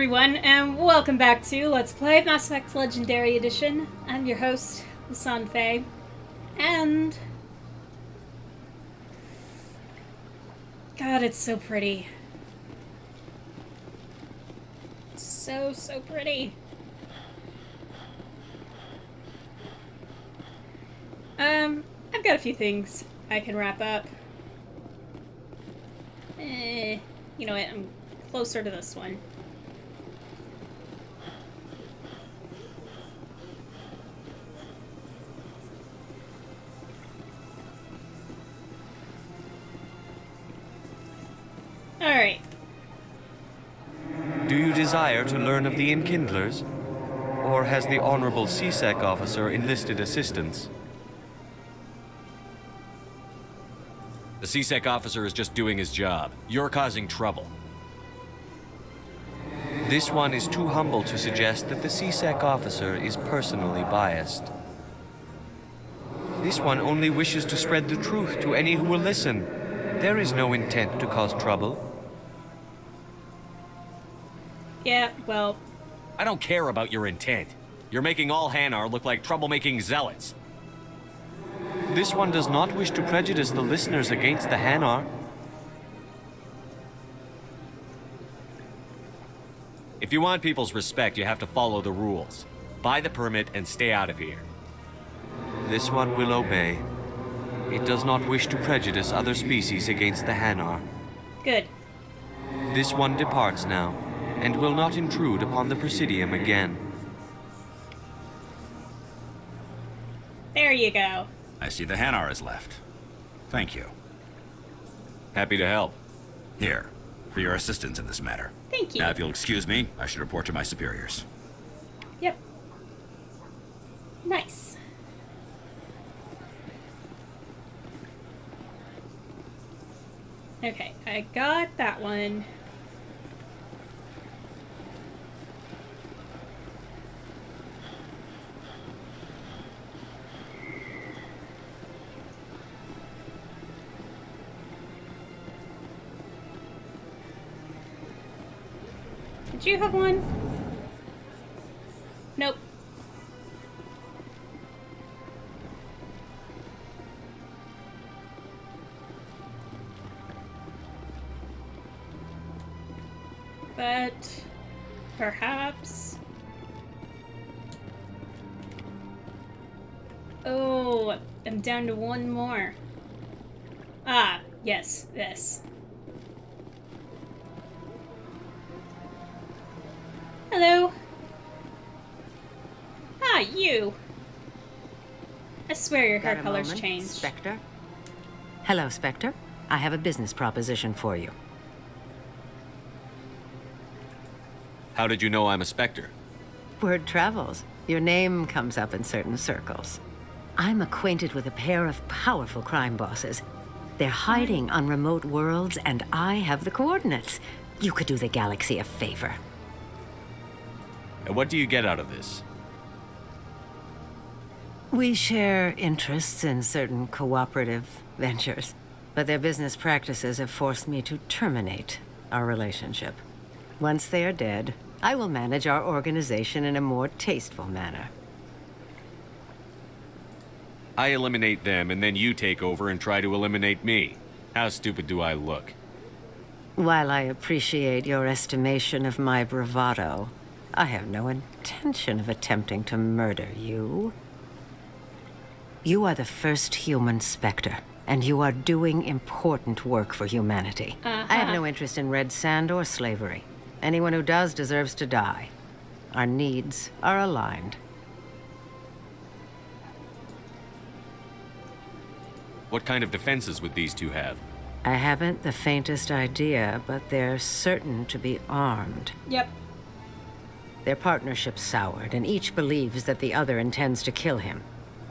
everyone, and welcome back to Let's Play Mass Effect Legendary Edition. I'm your host, Lison Faye, and... God, it's so pretty. So, so pretty. Um, I've got a few things I can wrap up. Eh, you know what, I'm closer to this one. Alright. Do you desire to learn of the Enkindlers? Or has the Honorable C-Sec officer enlisted assistance? The C-Sec officer is just doing his job. You're causing trouble. This one is too humble to suggest that the C-Sec officer is personally biased. This one only wishes to spread the truth to any who will listen. There is no intent to cause trouble. Yeah, well, I don't care about your intent. You're making all Hanar look like troublemaking zealots. This one does not wish to prejudice the listeners against the Hanar. If you want people's respect, you have to follow the rules. Buy the permit and stay out of here. This one will obey. It does not wish to prejudice other species against the Hanar. good. This one departs now, and will not intrude upon the Presidium again. There you go. I see the Hanar is left. Thank you. Happy to help. Here, for your assistance in this matter. Thank you. Now, if you'll excuse me, I should report to my superiors. Yep. Nice. Okay, I got that one. Did you have one? Nope. But perhaps. Oh, I'm down to one more. Ah, yes, this. You. I swear your hair color's moment, changed. Spectre? Hello, Spectre. I have a business proposition for you. How did you know I'm a Spectre? Word travels. Your name comes up in certain circles. I'm acquainted with a pair of powerful crime bosses. They're hiding on remote worlds, and I have the coordinates. You could do the galaxy a favor. And what do you get out of this? We share interests in certain cooperative ventures, but their business practices have forced me to terminate our relationship. Once they are dead, I will manage our organization in a more tasteful manner. I eliminate them, and then you take over and try to eliminate me. How stupid do I look? While I appreciate your estimation of my bravado, I have no intention of attempting to murder you. You are the first human Spectre, and you are doing important work for humanity. I have uh-huh. no interest in red sand or slavery. Anyone who does deserves to die. Our needs are aligned. What kind of defenses would these two have? I haven't the faintest idea, but they're certain to be armed. Yep. Their partnership soured, and each believes that the other intends to kill him.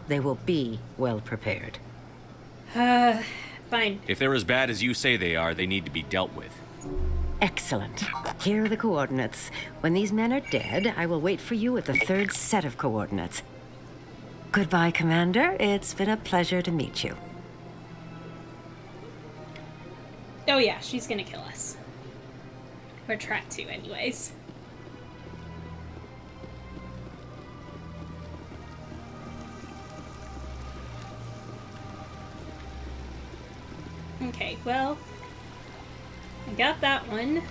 They will be well prepared. Uh, fine. If they're as bad as you say they are, they need to be dealt with. Excellent. Here are the coordinates. When these men are dead, I will wait for you at the third set of coordinates. Goodbye, Commander. It's been a pleasure to meet you. Oh yeah, she's gonna kill us. Or try to, anyways. Okay, well, I got that one.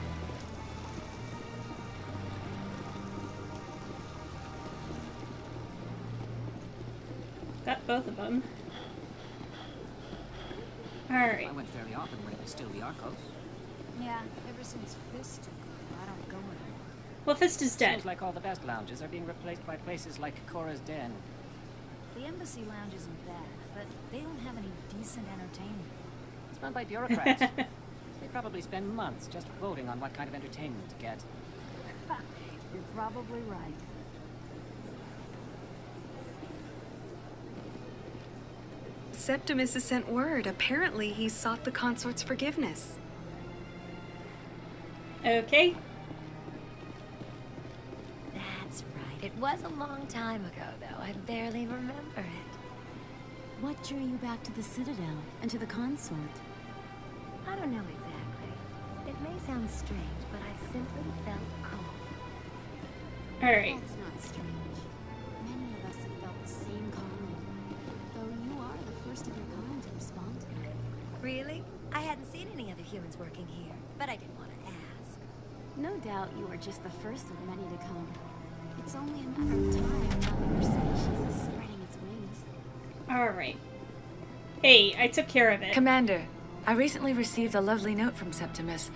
Got both of them. Alright. I went fairly often when it was still the Arcos. Yeah, ever since Fist took over, I don't go anymore. Well, Fist is dead. Seems like all the best lounges are being replaced by places like Chora's Den. The Embassy Lounge isn't bad, but they don't have any decent entertainment. It's run by bureaucrats. they probably spend months just voting on what kind of entertainment to get. You're probably right. Septimus has sent word. Apparently, he sought the consort's forgiveness. Okay. That's right. It was a long time ago, though. I barely remember it. What drew you back to the Citadel and to the consort? I don't know exactly. It may sound strange, but I simply felt called. Alright. That's not strange. Many of us have felt the same calling. Though you are the first of your kind to respond to it. Really? I hadn't seen any other humans working here, but I didn't want to ask. No doubt you are just the first of many to come. It's only a matter of time now that your species is spreading its wings. Alright. Hey, I took care of it. Commander, I recently received a lovely note from Septimus.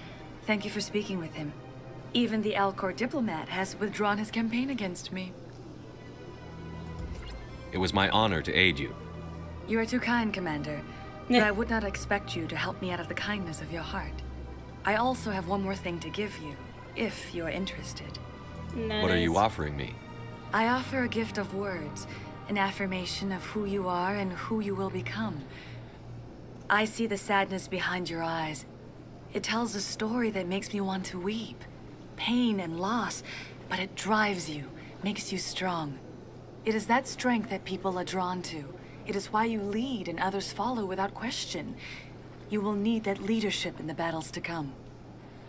Thank you for speaking with him. Even the Elcor diplomat has withdrawn his campaign against me. It was my honor to aid you. You are too kind, Commander. But I would not expect you to help me out of the kindness of your heart. I also have one more thing to give you, if you are interested. And What are you offering me? I offer a gift of words, an affirmation of who you are and who you will become. I see the sadness behind your eyes. It tells a story that makes me want to weep. Pain and loss, but it drives you, makes you strong. It is that strength that people are drawn to. It is why you lead and others follow without question. You will need that leadership in the battles to come.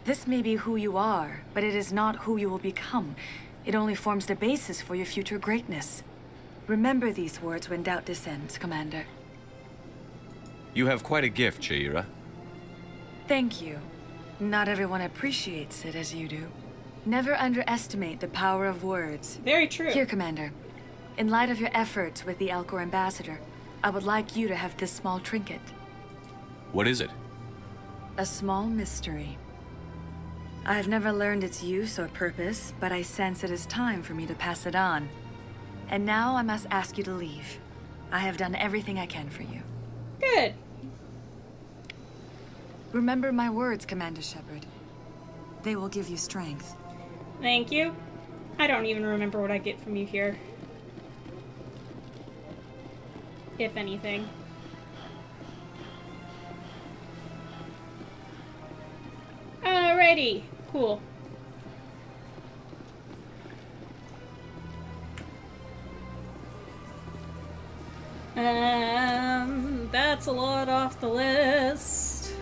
This may be who you are, but it is not who you will become. It only forms the basis for your future greatness. Remember these words when doubt descends, Commander. You have quite a gift, Sha'ira. Thank you. Not everyone appreciates it as you do. Never underestimate the power of words. Very true. Here, Commander. In light of your efforts with the Elcor ambassador, I would like you to have this small trinket. What is it? A small mystery. I have never learned its use or purpose, but I sense it is time for me to pass it on. And now I must ask you to leave. I have done everything I can for you. Good. Remember my words, Commander Shepard. They will give you strength. Thank you. I don't even remember what I get from you here. If anything. Alrighty. Cool. Um, that's a lot off the list.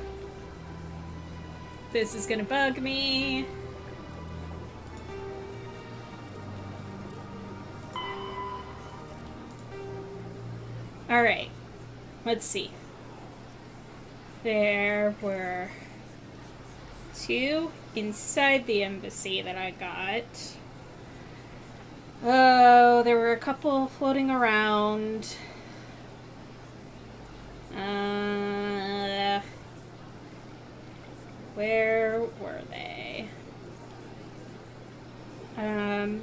This is gonna bug me. Alright. Let's see. There were two inside the embassy that I got. Oh, there were a couple floating around. Uh, where were they? Um,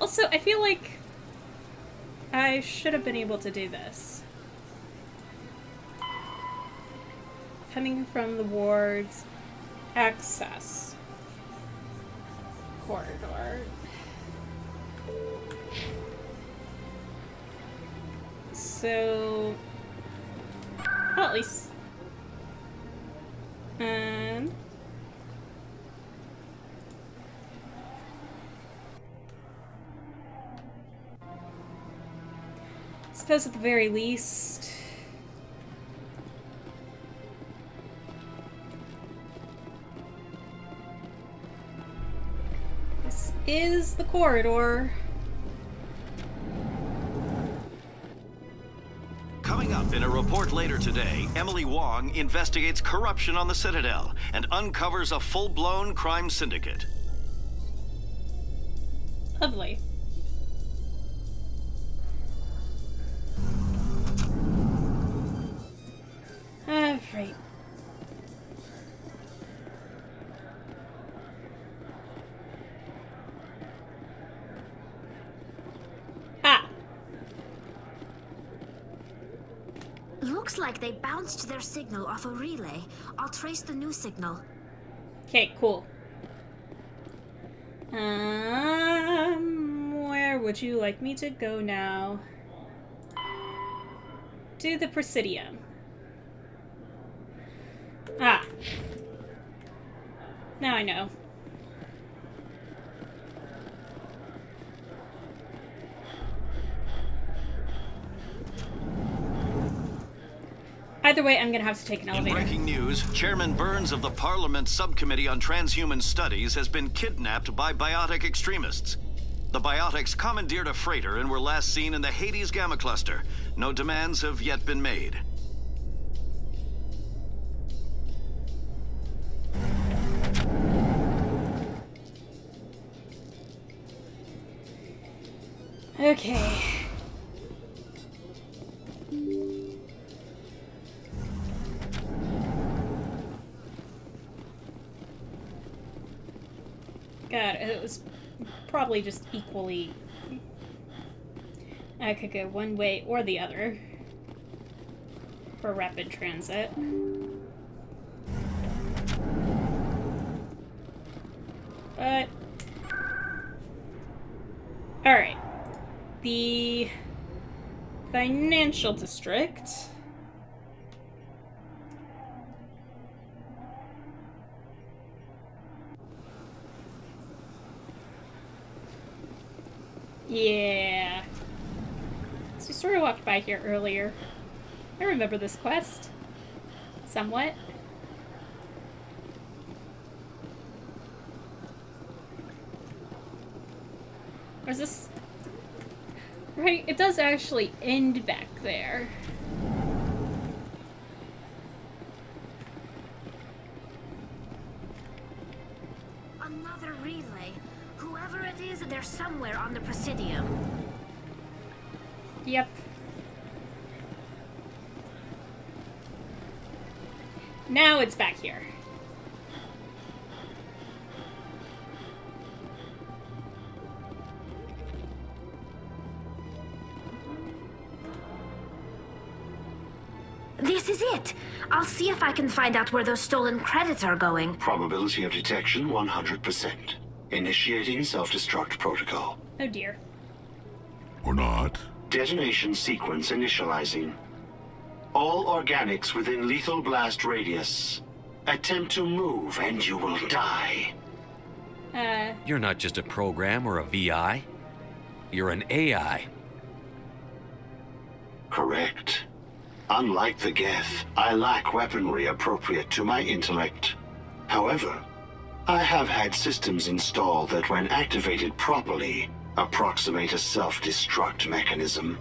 also, I feel like I should have been able to do this. Coming from the wards, access corridor. So, well, at least, um, suppose at the very least. is the corridor. Coming up in a report later today, Emily Wong investigates corruption on the Citadel and uncovers a full-blown crime syndicate. Bounced their signal off a relay. I'll trace the new signal. okay, cool. Um, where would you like me to go now? To the Presidium. Ah. Now I know. Either way, I'm gonna have to take an In elevator. breaking news, Chairman Burns of the Parliament Subcommittee on Transhuman Studies has been kidnapped by biotic extremists. The biotics commandeered a freighter and were last seen in the Hades Gamma Cluster. No demands have yet been made. Okay. God, it was probably just equally. I could go one way or the other for rapid transit. But. Alright. The financial district. Yeah. So we sort of walked by here earlier. I remember this quest. Somewhat. Or is this... Right, it does actually end back there. Another relay. Whoever it is, they're somewhere on the Presidium. Yep. Now it's back here. This is it. I'll see if I can find out where those stolen credits are going. Probability of detection 100%. Initiating self-destruct protocol. Oh dear. Or not. Detonation sequence initializing. All organics within lethal blast radius. Attempt to move and you will die. Uh, You're not just a program or a VI. You're an AI. Correct. Unlike the Geth, I lack weaponry appropriate to my intellect. However, I have had systems installed that when activated properly, approximate a self-destruct mechanism.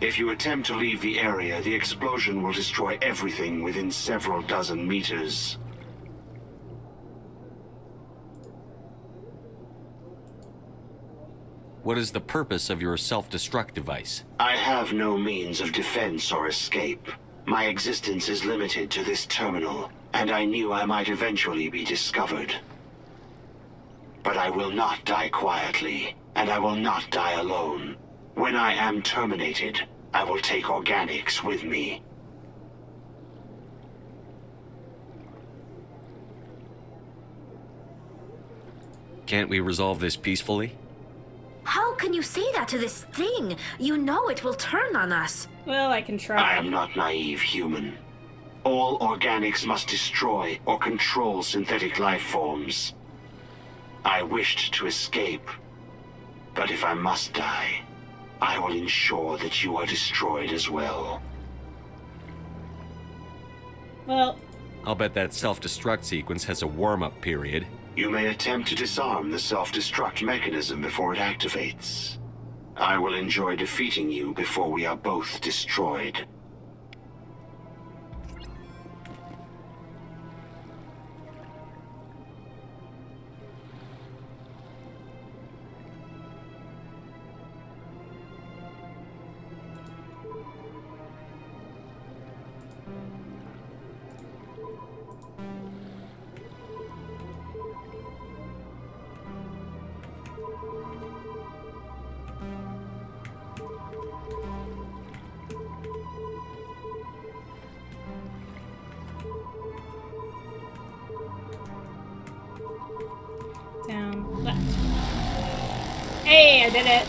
If you attempt to leave the area, the explosion will destroy everything within several dozen meters. What is the purpose of your self-destruct device? I have no means of defense or escape. My existence is limited to this terminal, and I knew I might eventually be discovered. But I will not die quietly, and I will not die alone. When I am terminated, I will take organics with me. Can't we resolve this peacefully? How can you say that to this thing? You know it will turn on us. Well, I can try. I am not naive human. All organics must destroy or control synthetic life forms. I wished to escape, but if I must die, I will ensure that you are destroyed as well. Well, I'll bet that self-destruct sequence has a warm-up period. You may attempt to disarm the self-destruct mechanism before it activates. I will enjoy defeating you before we are both destroyed. I did it.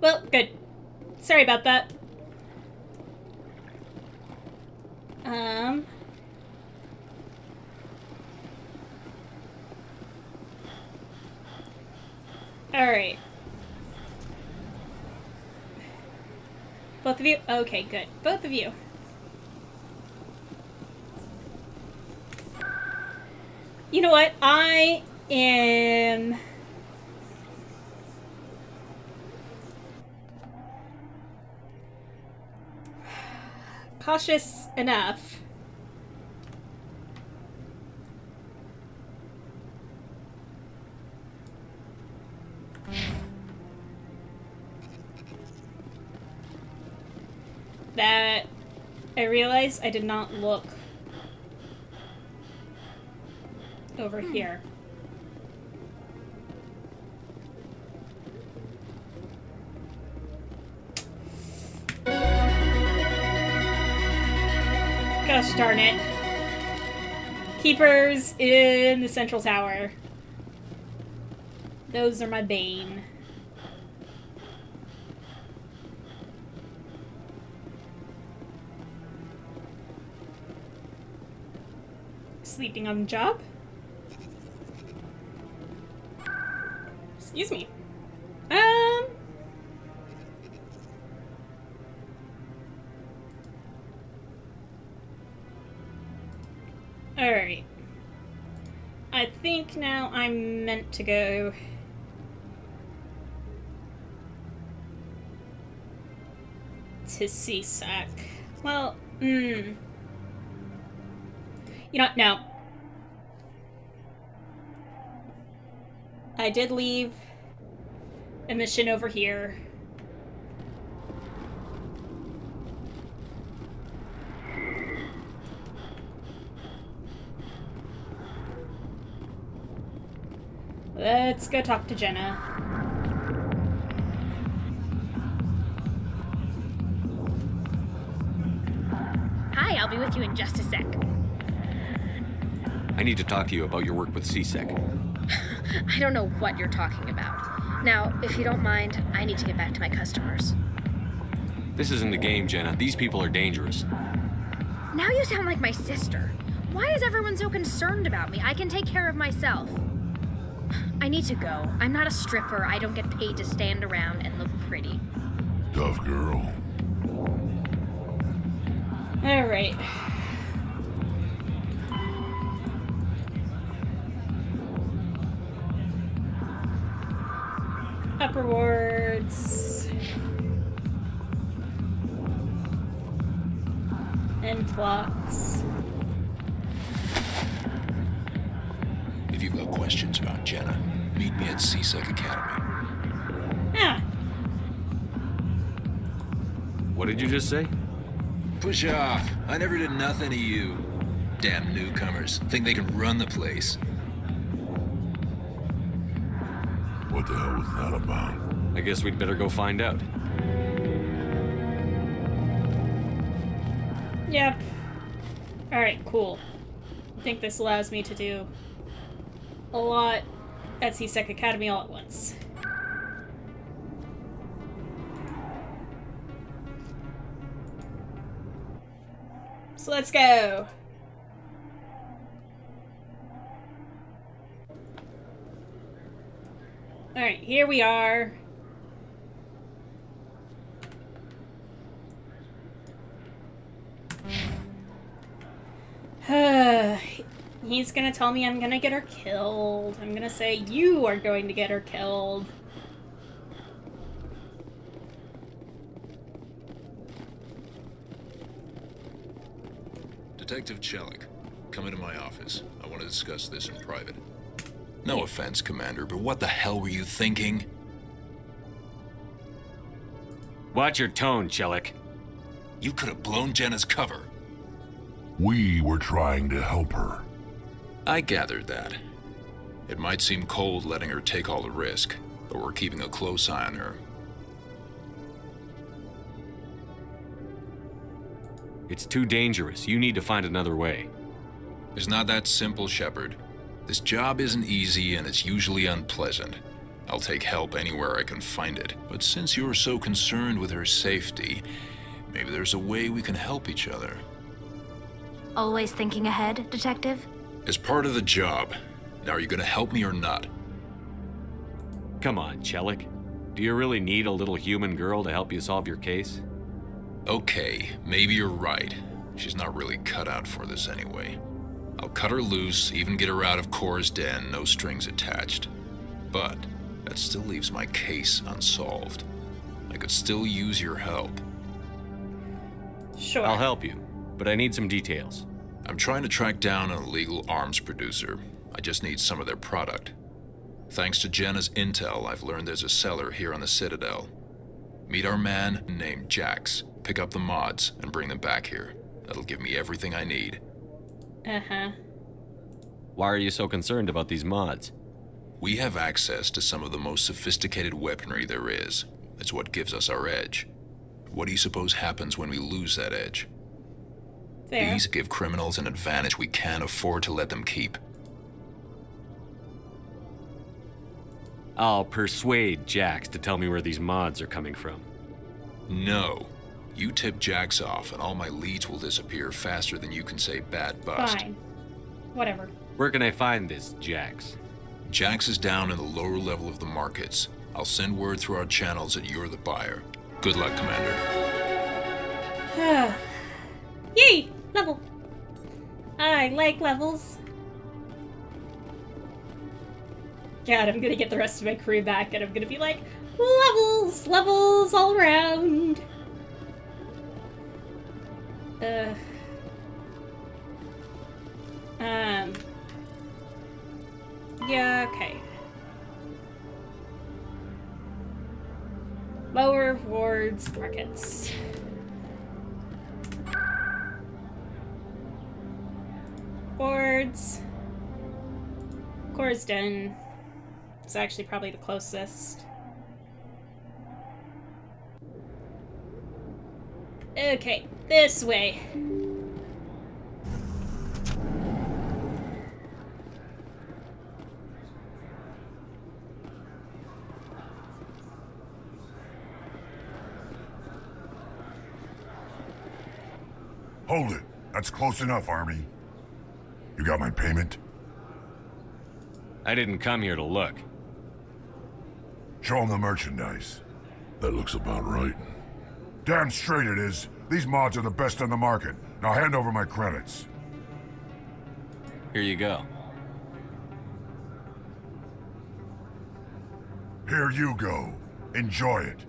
Well, good. Sorry about that. Um. Alright. Both of you? Okay, good. Both of you. You know what? I am... cautious enough that I realized I did not look over hmm. here. Gosh darn it. Keepers in the central tower. Those are my bane. Sleeping on the job? Excuse me. Um... Alright. I think now I'm meant to go... to C-Sec. Well, hmm. You know, no. I did leave a mission over here. Let's go talk to Jenna. Hi, I'll be with you in just a sec. I need to talk to you about your work with C-Sec. I don't know what you're talking about. Now, if you don't mind, I need to get back to my customers. This isn't the game, Jenna. These people are dangerous. Now you sound like my sister. Why is everyone so concerned about me? I can take care of myself. I need to go. I'm not a stripper. I don't get paid to stand around and look pretty. Tough girl. Alright. Upper wards. And clocks. If you've got questions about Jenna, meet me at C-Sec Academy. Yeah. What did you just say? Push off. I never did nothing to you. Damn newcomers. Think they can run the place. What the hell was that about? I guess we'd better go find out. Yep. Alright, cool. I think this allows me to do a lot at C-Sec Academy all at once. So let's go. Alright, here we are. He's gonna tell me I'm gonna get her killed. I'm gonna say, you are going to get her killed. Detective Chellick, come into my office. I want to discuss this in private. No offense, Commander, but what the hell were you thinking? Watch your tone, Chellick. You could have blown Jenna's cover. We were trying to help her. I gathered that. It might seem cold letting her take all the risk, but we're keeping a close eye on her. It's too dangerous. You need to find another way. It's not that simple, Shepard. This job isn't easy and it's usually unpleasant. I'll take help anywhere I can find it. But since you're so concerned with her safety, maybe there's a way we can help each other. Always thinking ahead, Detective? As part of the job. Now, are you gonna help me or not? Come on, Chellick. Do you really need a little human girl to help you solve your case? Okay, maybe you're right. She's not really cut out for this anyway. I'll cut her loose, even get her out of Chora's den, no strings attached. But that still leaves my case unsolved. I could still use your help. Sure. I'll help you, but I need some details. I'm trying to track down an illegal arms producer. I just need some of their product. Thanks to Jenna's intel, I've learned there's a seller here on the Citadel. Meet our man named Jax, pick up the mods, and bring them back here. That'll give me everything I need. Uh-huh. Why are you so concerned about these mods? We have access to some of the most sophisticated weaponry there is. It's what gives us our edge. What do you suppose happens when we lose that edge? Fair. These give criminals an advantage we can't afford to let them keep. I'll persuade Jax to tell me where these mods are coming from. No. You tip Jax off, and all my leads will disappear faster than you can say bad bust. Fine. Whatever. Where can I find this Jax? Jax is down in the lower level of the markets. I'll send word through our channels that you're the buyer. Good luck, Commander. Yay! Level. I like levels. God, I'm gonna get the rest of my crew back and I'm gonna be like, levels, levels all around. Uh. Um. Yeah, okay. Lower wards markets. Wards. Chora's Den is actually probably the closest. Okay, this way. Hold it. That's close enough, Army. You got my payment? I didn't come here to look. Show them the merchandise. That looks about right. Damn straight it is. These mods are the best on the market. Now hand over my credits. Here you go. Here you go. Enjoy it.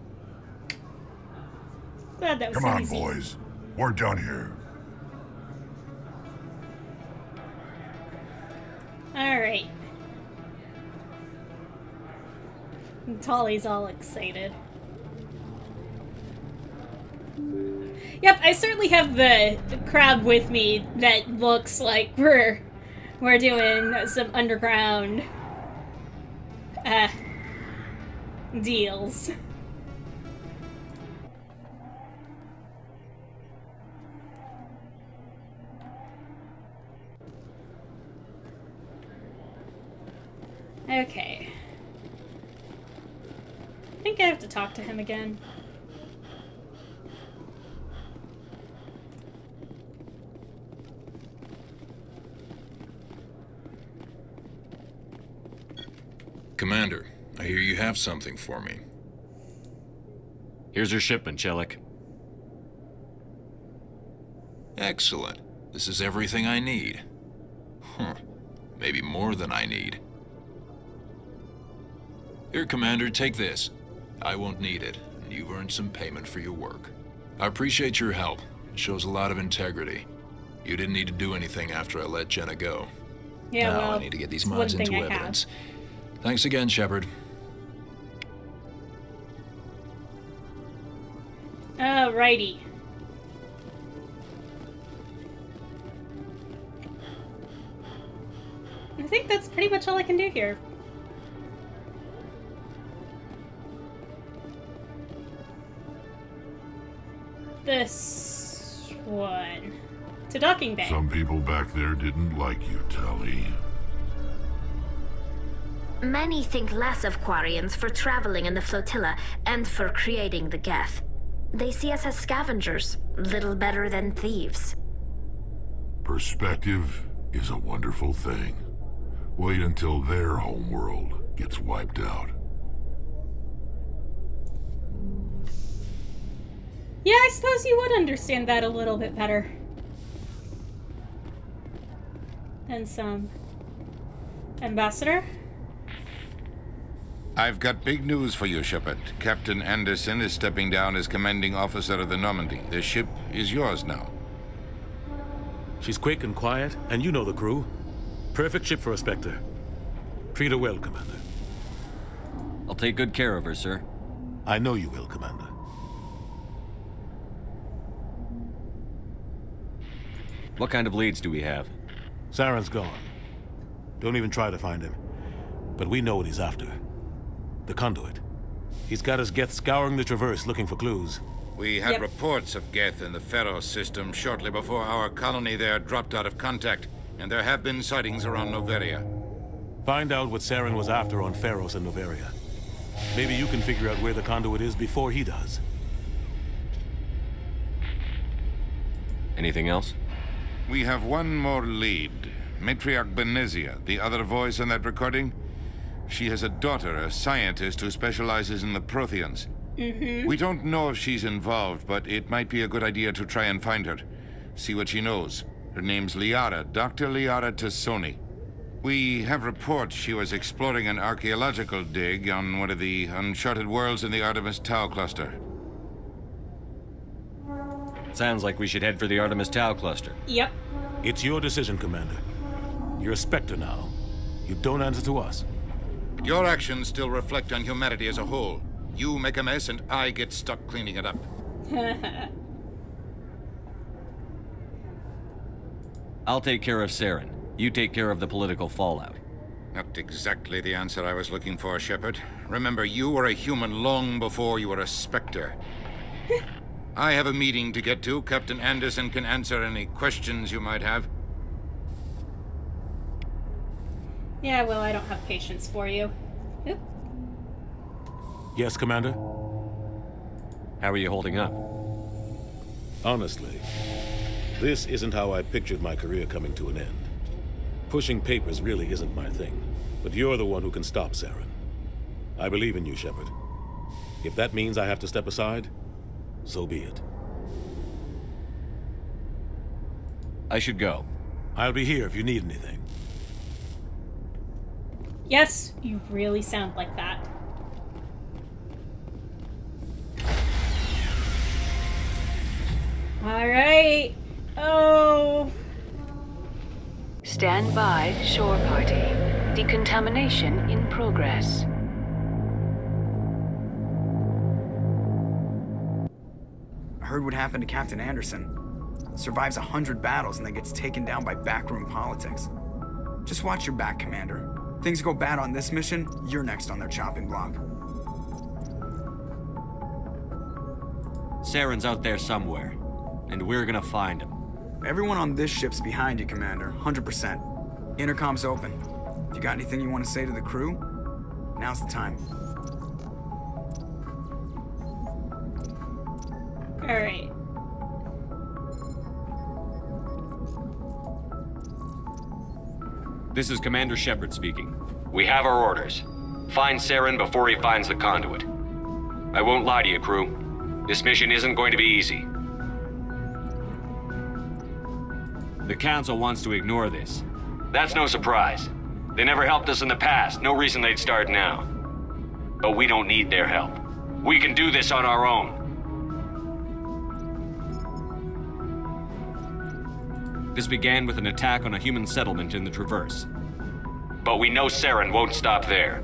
Glad that was Come on, easy. boys. We're done here. Alright. Tali's all excited. Yep, I certainly have the crab with me that looks like we're we're doing some underground uh deals. Okay. I think I have to talk to him again. Commander, I hear you have something for me. Here's your shipment, Chellick. Excellent. This is everything I need. Huh. Maybe more than I need. Here, Commander, take this. I won't need it, and you've earned some payment for your work. I appreciate your help. It shows a lot of integrity. You didn't need to do anything after I let Jenna go. Yeah, now well, I need to get these one mods thing into I have. Evidence. Thanks again, Shepard. Alrighty. I think that's pretty much all I can do here. This one to docking bay. Some people back there didn't like you, Tali. Many think less of Quarians for traveling in the flotilla and for creating the Geth. They see us as scavengers, little better than thieves. Perspective is a wonderful thing. Wait until their homeworld gets wiped out. Yeah, I suppose you would understand that a little bit better. Than some. Ambassador? I've got big news for you, Shepard. Captain Anderson is stepping down as commanding officer of the Normandy. The ship is yours now. She's quick and quiet, and you know the crew. Perfect ship for a Spectre. Treat her well, Commander. I'll take good care of her, sir. I know you will, Commander. What kind of leads do we have? Saren's gone. Don't even try to find him. But we know what he's after. The conduit. He's got his Geth scouring the Traverse looking for clues. We had Yep. reports of Geth in the Feros system shortly before our colony there dropped out of contact, and there have been sightings around Noveria. Find out what Saren was after on Feros and Noveria. Maybe you can figure out where the conduit is before he does. Anything else? We have one more lead. Matriarch Benezia, the other voice in that recording. She has a daughter, a scientist who specializes in the Protheans. Mm-hmm. We don't know if she's involved, but it might be a good idea to try and find her. See what she knows. Her name's Liara, Dr. Liara T'Soni. We have reports she was exploring an archaeological dig on one of the uncharted worlds in the Artemis Tau cluster. Sounds like we should head for the Artemis Tau cluster. Yep. It's your decision, Commander. You're a Spectre now. You don't answer to us. Your actions still reflect on humanity as a whole. You make a mess and I get stuck cleaning it up. I'll take care of Saren. You take care of the political fallout. Not exactly the answer I was looking for, Shepard. Remember, you were a human long before you were a Spectre. I have a meeting to get to. Captain Anderson can answer any questions you might have. Yeah, well, I don't have patience for you. Oop. Yes, Commander? How are you holding up? Honestly, this isn't how I pictured my career coming to an end. Pushing papers really isn't my thing, but you're the one who can stop Saren. I believe in you, Shepard. If that means I have to step aside, so be it. I should go. I'll be here if you need anything. Yes, you really sound like that. Alright. Oh. Stand by, shore party. Decontamination in progress. I heard what happened to Captain Anderson. Survives a hundred battles and then gets taken down by backroom politics. Just watch your back, Commander. Things go bad on this mission, you're next on their chopping block. Saren's out there somewhere, and we're gonna find him. Everyone on this ship's behind you, Commander. 100%. Intercom's open. If you got anything you want to say to the crew, now's the time. Alright. This is Commander Shepard speaking. We have our orders. Find Saren before he finds the conduit. I won't lie to you, crew. This mission isn't going to be easy. The Council wants to ignore this. That's no surprise. They never helped us in the past, no reason they'd start now. But we don't need their help. We can do this on our own. This began with an attack on a human settlement in the Traverse. But we know Saren won't stop there.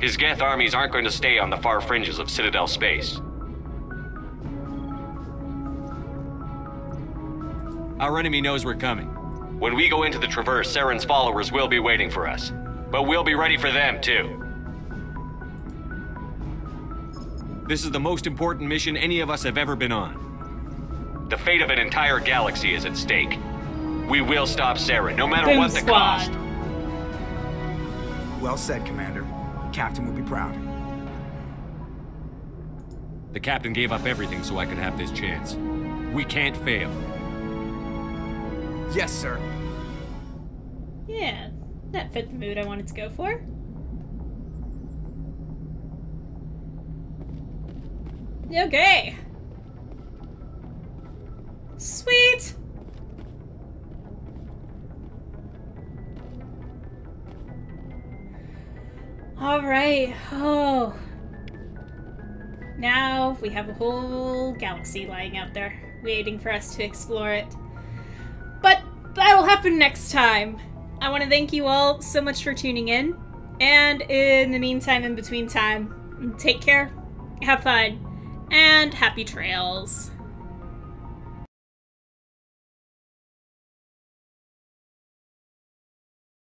His Geth armies aren't going to stay on the far fringes of Citadel space. Our enemy knows we're coming. When we go into the Traverse, Saren's followers will be waiting for us. But we'll be ready for them, too. This is the most important mission any of us have ever been on. The fate of an entire galaxy is at stake. We will stop Saren, no matter Boom what the squad. cost. Well said, Commander. Captain will be proud. The captain gave up everything so I could have this chance. We can't fail. Yes, sir. Yeah, that fit the mood I wanted to go for. Okay. Sweet. All right. Oh. Now we have a whole galaxy lying out there, waiting for us to explore it. But that'll happen next time. I want to thank you all so much for tuning in. And in the meantime, in between time, take care, have fun, and happy trails.